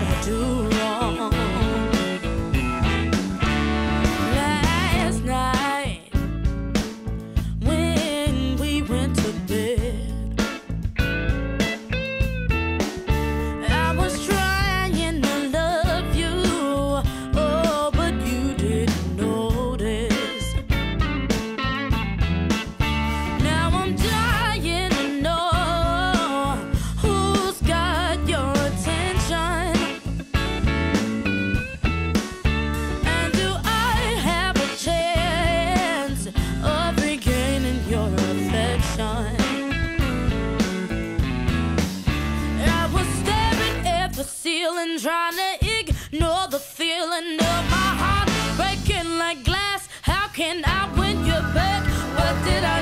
I do? ceiling, trying to ignore the feeling of my heart breaking like glass. How can I win you back? What did I?